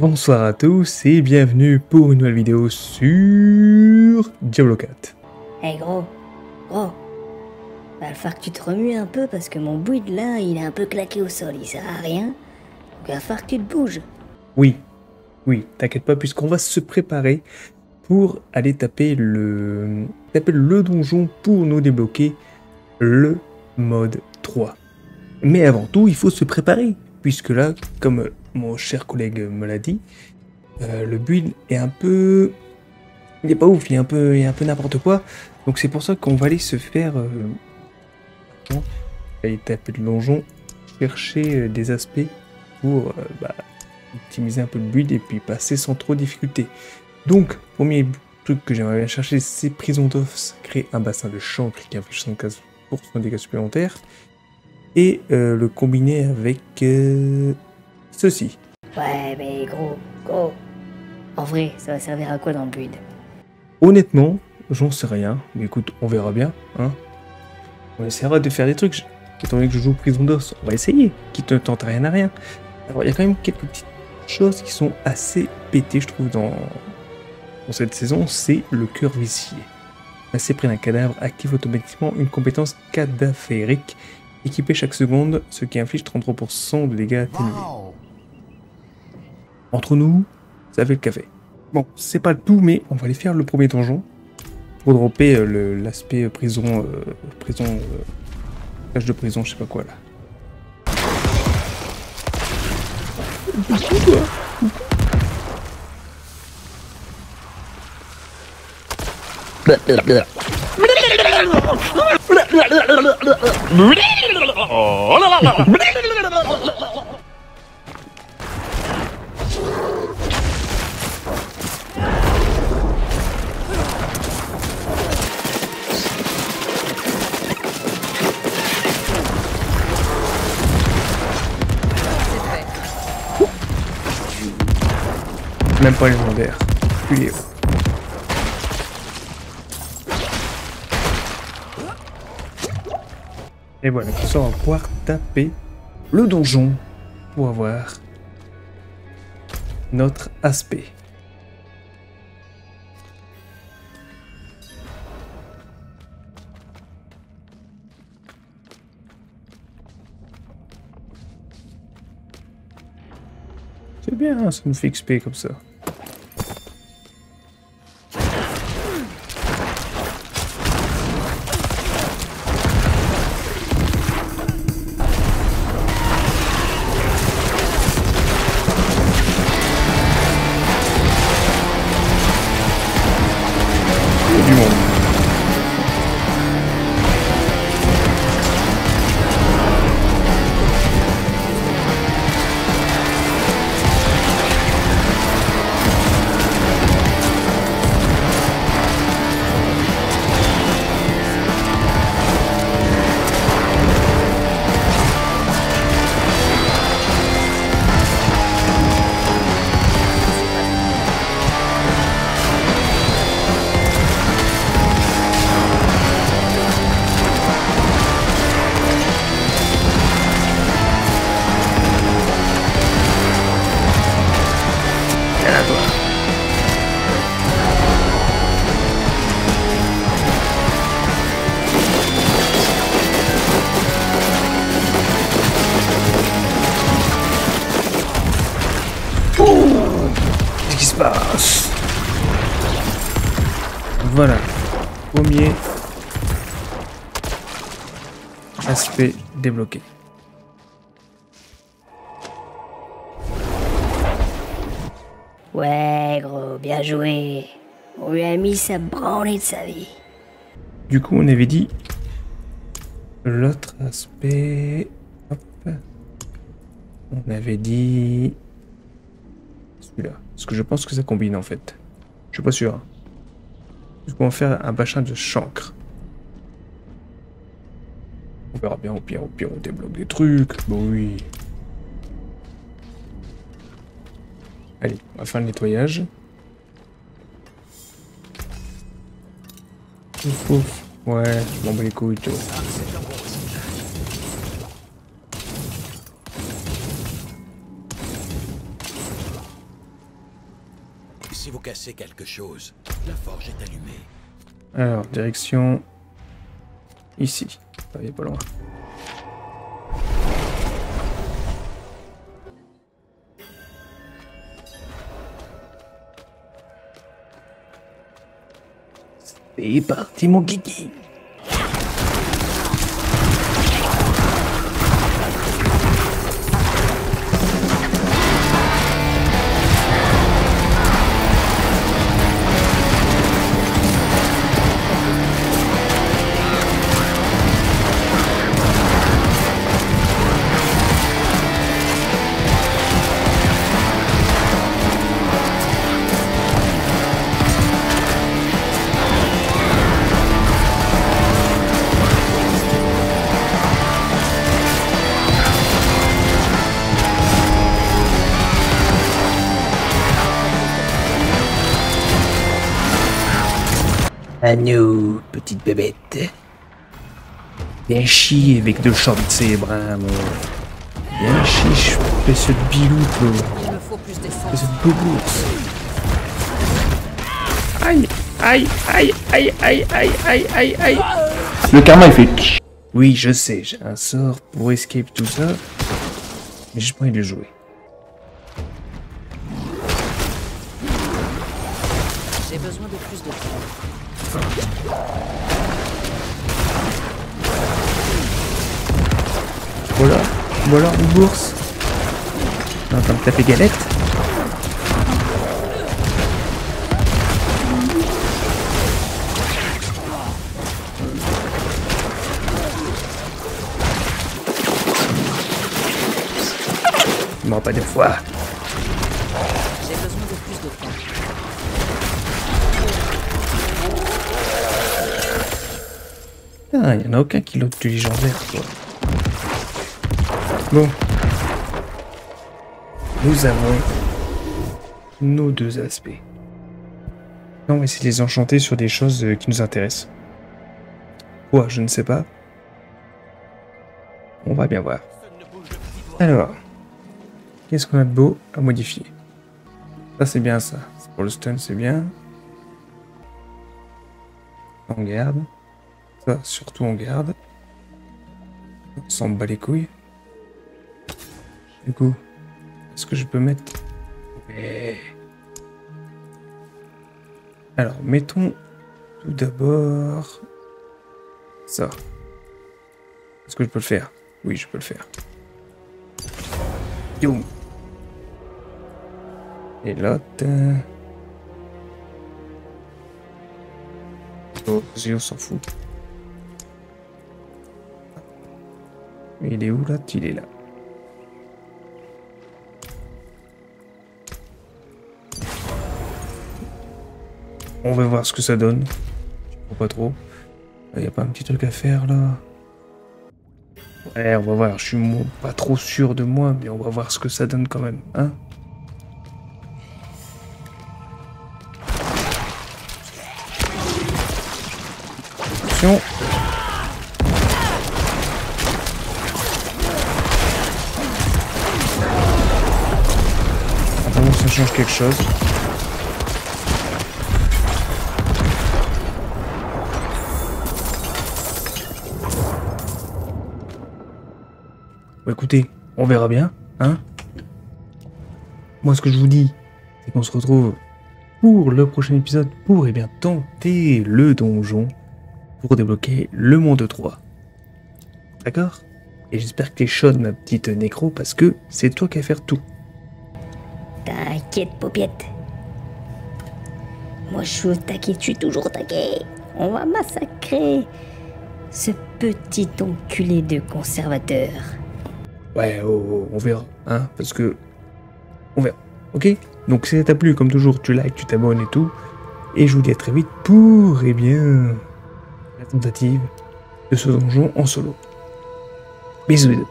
Bonsoir à tous et bienvenue pour une nouvelle vidéo sur Diablo 4. Eh gros, gros, va falloir que tu te remues un peu parce que mon build là, il est un peu claqué au sol, il sert à rien. Donc il va falloir que tu te bouges. Oui, oui, t'inquiète pas puisqu'on va se préparer pour aller taper le, taper le donjon pour nous débloquer le mode 3. Mais avant tout, il faut se préparer puisque là, comme mon cher collègue me l'a dit, euh, le build est un peu... Il est pas ouf, il est un peu, il un peu n'importe quoi. Donc c'est pour ça qu'on va aller se faire... Euh... Aller taper le donjon, chercher euh, des aspects pour euh, bah, optimiser un peu le build et puis passer sans trop de difficultés. Donc, premier truc que j'aimerais bien chercher, c'est Prison d'Offs, créer un bassin de chancre qui inflige 75% de dégâts supplémentaires. Et le combiner avec ceci. Ouais, mais gros, gros. En vrai, ça va servir à quoi dans le build? Honnêtement, j'en sais rien. Mais écoute, on verra bien. Hein. On essaiera de faire des trucs. Étant donné que je joue Prison d'Os, on va essayer. Qui ne tente rien à rien. Alors, il y a quand même quelques petites choses qui sont assez pétées, je trouve, dans, dans cette saison. C'est le cœur vicié. Placé près d'un cadavre active automatiquement une compétence cadavérique équipée chaque seconde, ce qui inflige 33% de dégâts atténués. Entre nous, ça fait le café. Bon, c'est pas tout, mais on va aller faire le premier donjon pour dropper euh, l'aspect prison, euh, prison, euh, de prison, je sais pas quoi là. Même pas légendaire. Et voilà, comme ça on va pouvoir taper le donjon pour avoir notre aspect. C'est bien, hein, ça nous fait XP comme ça. Voilà. Premier aspect débloqué. Ouais, gros, bien joué. On lui a mis sa branlée de sa vie. Du coup, on avait dit l'autre aspect. Hop. On avait dit celui-là. Parce que je pense que ça combine en fait. Je suis pas sûr. Hein. Du coup, on va faire un bassin de chancre. On verra bien. Au pire, au pire, on débloque des trucs. Bon, oui. Allez, on va faire le nettoyage. Ouf, ouf. Ouais, je m'en bats les couilles, vois. si vous cassez quelque chose, la forge est allumée. Alors, direction... Ici. Ah, il est pas loin. C'est parti mon kiki À nous, petite bébête. Viens chier avec deux champs de ses bras, moi. Viens chiche, espèce de biloupe, Il me faut plus d'essence. espèce de bobours. Aïe, aïe, aïe, aïe, aïe, aïe, aïe, aïe, aïe. Le karma est fait. Oui, je sais, j'ai un sort pour escape tout ça. Mais j'ai pas envie de le jouer. J'ai besoin de plus de temps. Voilà, voilà, une bourse. On est en train de taper galette. Non, pas deux fois. Ah, il y en a aucun qui l'autre du légendaire. Bon. Nous avons nos deux aspects. On va essayer de les enchanter sur des choses euh, qui nous intéressent. Quoi, je ne sais pas. On va bien voir. Alors, qu'est-ce qu'on a de beau à modifier? Ça, c'est bien ça. C'est Pour le stun, c'est bien. On garde. Surtout on garde. On s'en bat les couilles. Du coup, est-ce que je peux mettre... Alors, mettons tout d'abord... Ça. Est-ce que je peux le faire? Oui, je peux le faire. Yo Et l'autre... Oh, on s'en fout. Il est où là? Il est là. On va voir ce que ça donne. Je comprends pas trop. Il y a pas un petit truc à faire là? Ouais, on va voir. Je suis pas trop sûr de moi, mais on va voir ce que ça donne quand même, hein? Attention. Quelque chose. Écoutez, on verra bien, hein Moi, ce que je vous dis, c'est qu'on se retrouve pour le prochain épisode pour, eh bien, tenter le donjon pour débloquer le monde 3. D'accord? Et j'espère que t'es chaude, ma petite nécro, parce que c'est toi qui vas faire tout. T'inquiète, paupiette. Moi, je suis au taquet, je suis toujours au taquet. On va massacrer ce petit enculé de conservateur. Ouais, oh, oh, on verra, hein, parce que... On verra, ok? Donc si ça t'a plu, comme toujours, tu likes, tu t'abonnes et tout. Et je vous dis à très vite pour, eh bien... La tentative de ce donjon en solo. Bisous.